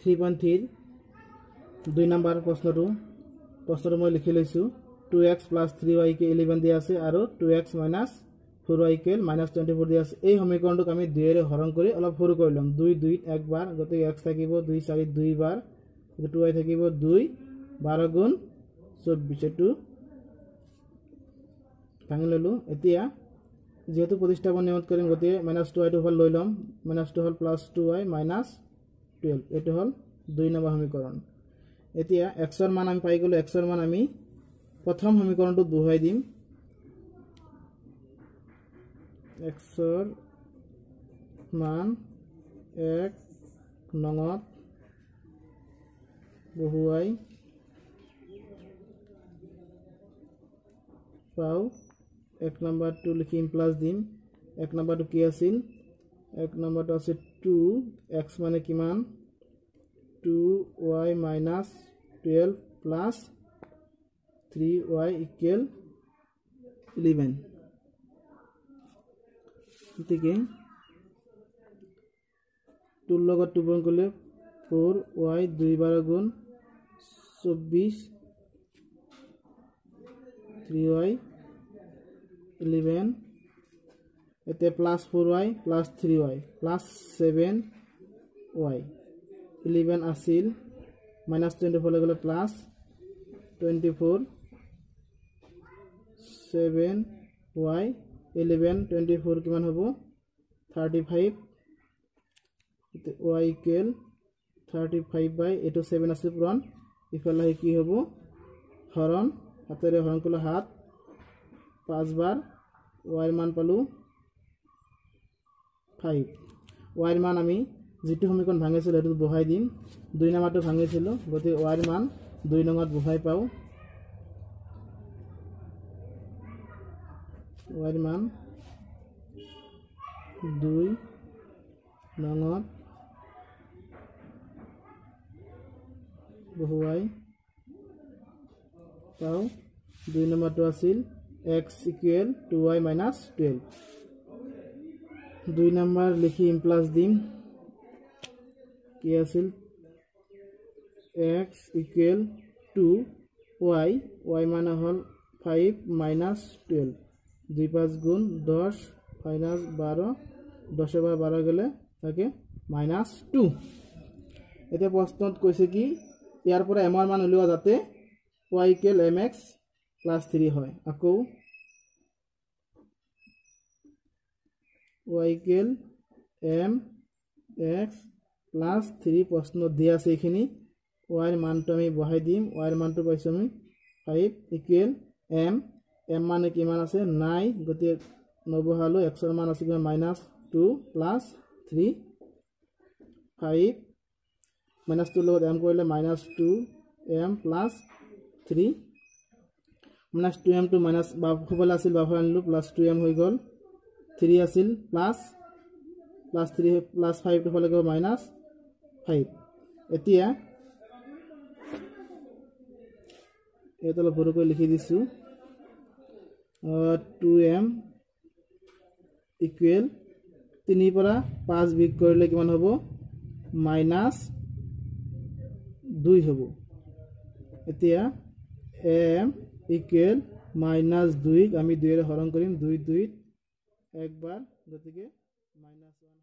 Three point থ্ৰীৰ দুই number প্ৰশ্নটো প্ৰশ্নটো মই লিখি লৈছোঁ। Two x plus three y কে ইলেভেন দিয়া আছে আৰু two x minus four y কে মাইনাছ টুৱেণ্টি ফ'ৰ দিয়া আছে। এই সমীকৰণটোক আমি দুয়েৰে হৰণ কৰি অলপ সৰু কৰি ল'ম। দুই দুইত একবাৰ গতিকে এক্স থাকিব দুই চাৰিত দুইবাৰ টু ৱাই থাকিব দুই বাৰ গুণ চৌব্বিছ। এইটো ভাঙি ল'লোঁ। এতিয়া যিহেতু প্ৰতিষ্ঠাপন নিয়মত কৰিম গতিকে মাইনাছ টু ৱাইটো হ'ল লৈ ল'ম। মাইনাছ টু হ'ল plus two y minus twelve এইটো হ'ল দুই নম্বৰ সমীকৰণ এতিয়া এক্সৰ মান আমি পাই গ'লোঁ এক্সৰ মান আমি প্ৰথম সমীকৰণটোত বহুৱাই দিম। এক্সৰ মান এক নঙত বহুৱাই পাওঁ। এক নম্বৰটো লিখিম প্লাছ দিম। এক নম্বৰটো কি আছিল? এক নম্বৰটো আছে টু এক্স মানে কিমান two y minus twelve plus three y equal eleven গতিকে টুৰ লগত টু পূৰণ কৰিলে ফ'ৰ ৱাই দুই বাৰ গুণ চৌব্বিছ থ্ৰী ৱাই ইলেভেন এতিয়া plus four y plus three y plus seven y eleven আছিল মাইনাছ টুৱেণ্টি ফ'ৰলৈ গ'লে plus twenty four seven y eleven twenty four কিমান হ'ব? Thirty five y equal thirty five by এইটো ছেভেন আছিল পূৰণ। ইফালে কি হ'ব? হৰণ হাতেৰে হৰণ কৰিলে সাত পাঁচবাৰ ৱাইৰ মান পালোঁ ফাইভ। ৱাইৰ মান আমি যিটো সমীকৰণ ভাঙিছিলোঁ, সেইটোত বহাই দিম। দুই নম্বৰটো ভাঙিছিলোঁ, গতিকে ৱাইৰ মান দুই নঙত বহাই পাওঁ। ৱাইৰ মান দুই নঙত বহুৱাই পাওঁ। দুই নম্বৰটো আছিল x equal two y minus twelve. দুই নম্বৰ লিখি প্লাছ দিম কি আছিল? X equal two y y মানে হ'ল ফাইভ মাইনাছ টুৱেল্ভ দুই পাঁচ গুণ দহ মাইনাছ বাৰ দহৰ পৰা বাৰ গ'লে তাকে মাইনাছ টু এতিয়া প্ৰশ্নত কৈছে কি, ইয়াৰ পৰা এমৰ মান উলিওৱা যাতে y equal m x plus three হয়। আকৌ equal m x plus three প্ৰশ্নত দিয়া আছে এইখিনি। ৱাইৰ মানটো আমি বহাই দিম। ৱাইৰ মানটো পাইছোঁ আমি ফাইভ ইকুৱেল এম এম মানে কিমান আছে? নাই গতিকে নবহালোঁ এক্সৰ মান আছে minus two plus three five minus tour লগত এম কৰিলে minus two m plus three minus two এমটো minus বাফালে আছিল বাফালে আনিলোঁ প্লাছ টু এম হৈ গ'ল। থ্ৰী আছিল প্লাছ প্লাছ থ্ৰী প্লাছ ফাইভটো ফালে গ'ল মাইনাছ ফাইভ এতিয়া ইয়াত অলপ সৰুকৈ লিখি দিছোঁ টু এম ইকুৱেল তিনিৰ পৰা পাঁচ বিগ কৰিলে কিমান হ'ব মাইনাছ দুই হ'ব এতিয়া এম ইকুৱেল মাইনাছ দুইক আমি দুইৰে হৰণ কৰিম দুই দুইত एक बार जो कि माइनस वन